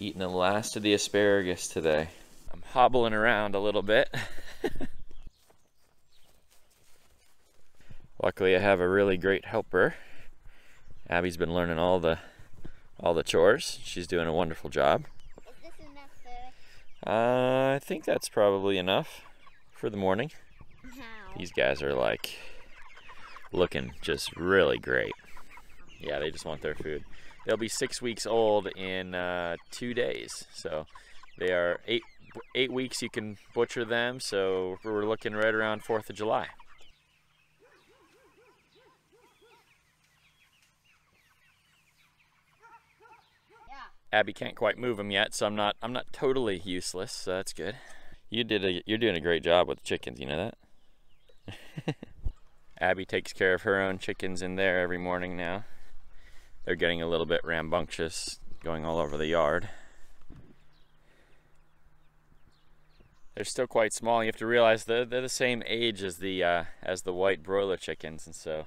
Eating the last of the asparagus today. I'm hobbling around a little bit. Luckily I have a really great helper. Abby's been learning all the all the chores. She's doing a wonderful job. Is this enough? Uh, I think that's probably enough for the morning. These guys are like looking just really great. Yeah, they just want their food. They'll be six weeks old in uh, two days. So they are eight eight weeks. You can butcher them. So we're looking right around Fourth of July. Abby can't quite move them yet, so I'm not I'm not totally useless. So that's good. You did a you're doing a great job with the chickens. You know that. Abby takes care of her own chickens in there every morning now. They're getting a little bit rambunctious, going all over the yard. They're still quite small. You have to realize they're, they're the same age as the uh, as the white broiler chickens, and so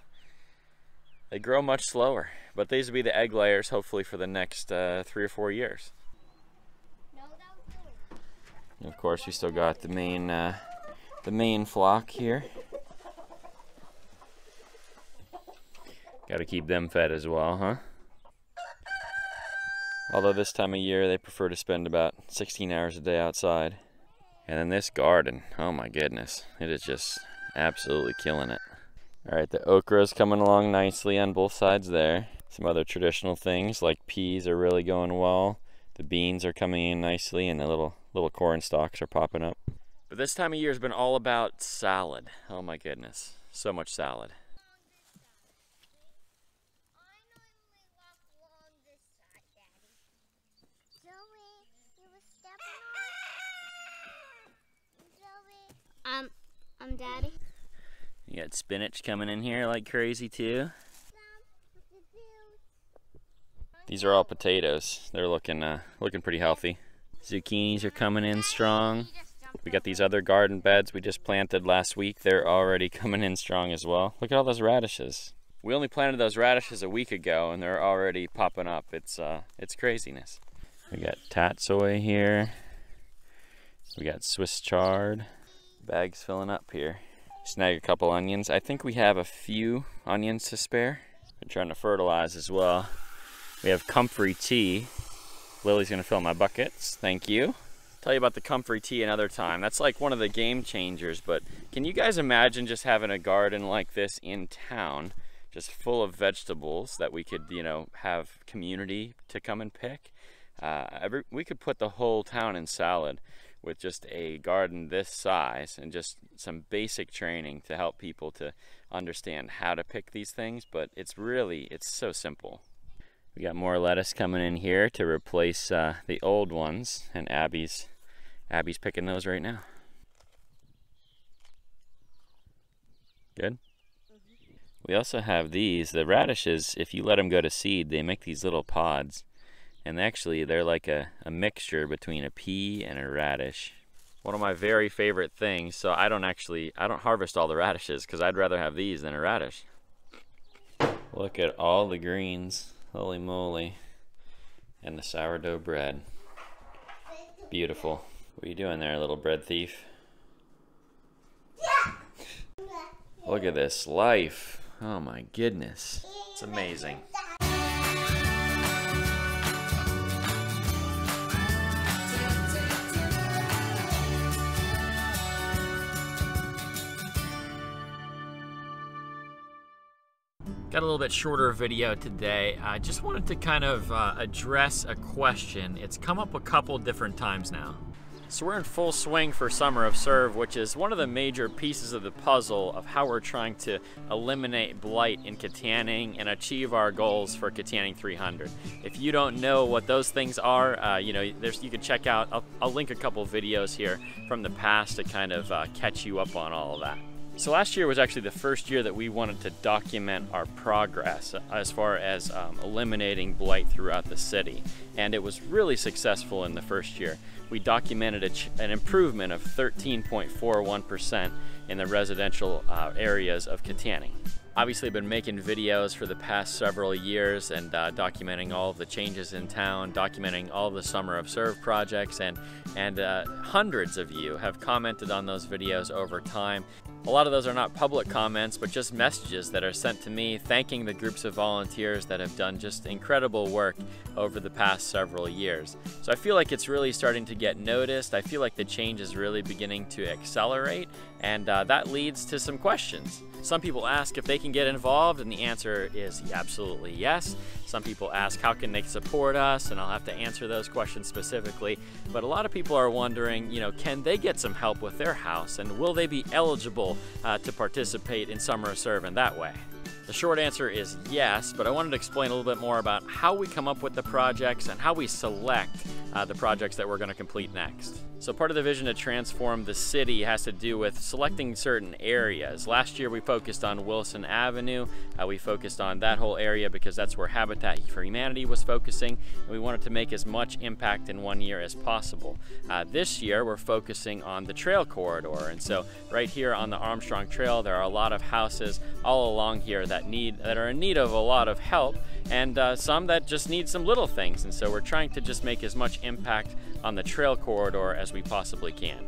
they grow much slower. But these will be the egg layers, hopefully, for the next uh, three or four years. And of course, we still got the main uh, the main flock here. Got to keep them fed as well, huh? Although this time of year they prefer to spend about 16 hours a day outside. And then this garden, oh my goodness, it is just absolutely killing it. All right, the okra is coming along nicely on both sides there. Some other traditional things like peas are really going well. The beans are coming in nicely and the little little corn stalks are popping up. But this time of year has been all about salad. Oh my goodness, so much salad. I normally walk along this side, Daddy. Zoe, you were stepping on. Zoe. Um, um, Daddy. You got spinach coming in here like crazy too. These are all potatoes. They're looking uh, looking pretty healthy. Zucchinis are coming in strong. We got these other garden beds we just planted last week. They're already coming in strong as well. Look at all those radishes. We only planted those radishes a week ago and they're already popping up. It's uh it's craziness. We got tatsoi here. We got Swiss chard. Bags filling up here. Snag a couple onions. I think we have a few onions to spare. Been trying to fertilize as well. We have comfrey tea. Lily's gonna fill my buckets. Thank you. Tell you about the comfrey tea another time. That's like one of the game changers, but can you guys imagine just having a garden like this in town, just full of vegetables that we could, you know, have community to come and pick? Uh, every, we could put the whole town in salad with just a garden this size and just some basic training to help people to understand how to pick these things, but it's really, it's so simple. We got more lettuce coming in here to replace uh, the old ones, and Abby's Abby's picking those right now. Good. We also have these. The radishes, if you let them go to seed, they make these little pods. And actually, they're like a, a mixture between a pea and a radish. One of my very favorite things, so I don't actually, I don't harvest all the radishes because I'd rather have these than a radish. Look at all the greens. Holy moly. And the sourdough bread. Beautiful. What are you doing there, little bread thief? Look at this life. Oh my goodness. It's amazing. Got a little bit shorter video today. I just wanted to kind of uh, address a question. It's come up a couple different times now. So we're in full swing for Summer of Serve, which is one of the major pieces of the puzzle of how we're trying to eliminate blight in Kittanning and achieve our goals for Kittanning 300. If you don't know what those things are, uh, you know, there's you can check out. I'll, I'll, link a couple videos here from the past to kind of uh, catch you up on all of that. So last year was actually the first year that we wanted to document our progress as far as um, eliminating blight throughout the city. And it was really successful in the first year. We documented an improvement of 13.41% in the residential uh, areas of Kittanning. Obviously, I've been making videos for the past several years and uh, documenting all of the changes in town, documenting all the Summer of Serve projects, and, and uh, hundreds of you have commented on those videos over time. A lot of those are not public comments, but just messages that are sent to me thanking the groups of volunteers that have done just incredible work over the past several years. So I feel like it's really starting to get noticed. I feel like the change is really beginning to accelerate, and uh, that leads to some questions. Some people ask if they can get involved, and the answer is absolutely yes. Some people ask how can they support us, and I'll have to answer those questions specifically. But a lot of people are wondering, you know, can they get some help with their house, and will they be eligible uh, to participate in Summer of in that way? The short answer is yes, but I wanted to explain a little bit more about how we come up with the projects and how we select uh, the projects that we're going to complete next. So part of the vision to transform the city has to do with selecting certain areas. Last year we focused on Wilson Avenue. Uh, we focused on that whole area because that's where Habitat for Humanity was focusing and we wanted to make as much impact in one year as possible. Uh, this year we're focusing on the trail corridor and so right here on the Armstrong Trail there are a lot of houses all along here that need that are in need of a lot of help and uh, some that just need some little things and so we're trying to just make as much impact on the trail corridor as we possibly can.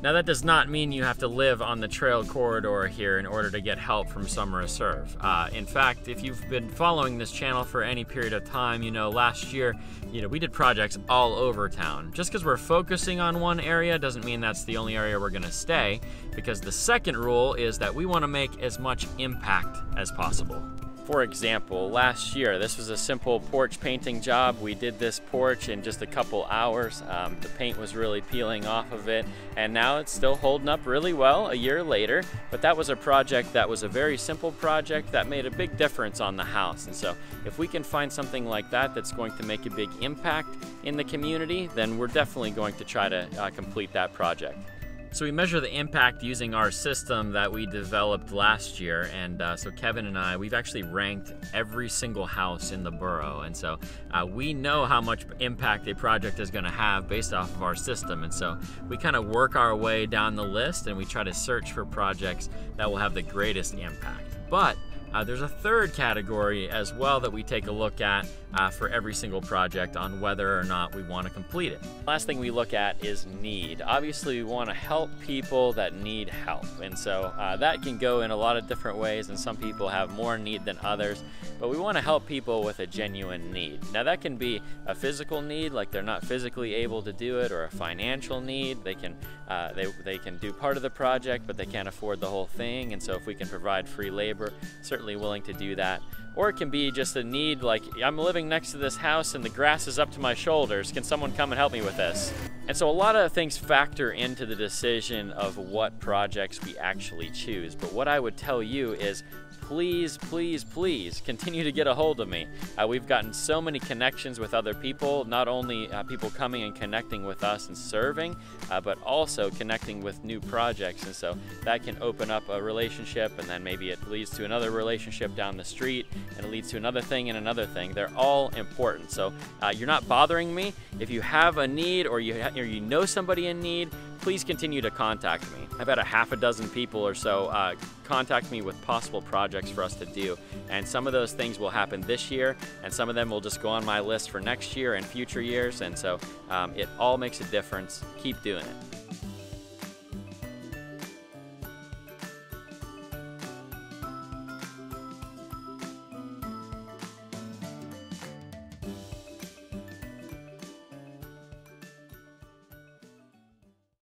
Now that does not mean you have to live on the trail corridor here in order to get help from Summer of Serve. Uh, in fact, if you've been following this channel for any period of time, you know last year, you know we did projects all over town. Just because we're focusing on one area doesn't mean that's the only area we're gonna stay, because the second rule is that we wanna make as much impact as possible. For example, last year, this was a simple porch painting job. We did this porch in just a couple hours. Um, the paint was really peeling off of it, and now it's still holding up really well a year later. But that was a project that was a very simple project that made a big difference on the house. And so if we can find something like that that's going to make a big impact in the community, then we're definitely going to try to uh, complete that project. So we measure the impact using our system that we developed last year, and uh, so Kevin and I, we've actually ranked every single house in the borough, and so uh, we know how much impact a project is going to have based off of our system, and so we kind of work our way down the list, and we try to search for projects that will have the greatest impact. But uh, there's a third category as well that we take a look at uh, for every single project on whether or not we want to complete it. Last thing we look at is need. Obviously, we want to help people that need help, and so uh, that can go in a lot of different ways, and some people have more need than others, but we want to help people with a genuine need. Now, that can be a physical need, like they're not physically able to do it, or a financial need. They can, uh, they, they can do part of the project, but they can't afford the whole thing, and so if we can provide free labor, certainly willing to do that. Or it can be just a need like, I'm living next to this house and the grass is up to my shoulders. Can someone come and help me with this? And so a lot of things factor into the decision of what projects we actually choose. But what I would tell you is please, please, please continue to get a hold of me. Uh, we've gotten so many connections with other people, not only uh, people coming and connecting with us and serving, uh, but also connecting with new projects. And so that can open up a relationship, and then maybe it leads to another relationship down the street, and it leads to another thing and another thing. They're all important. So uh, you're not bothering me. If you have a need or you, or you know somebody in need, please continue to contact me. I've had a half a dozen people or so uh, contact me with possible projects for us to do. And some of those things will happen this year, and some of them will just go on my list for next year and future years. And so um, it all makes a difference. Keep doing it.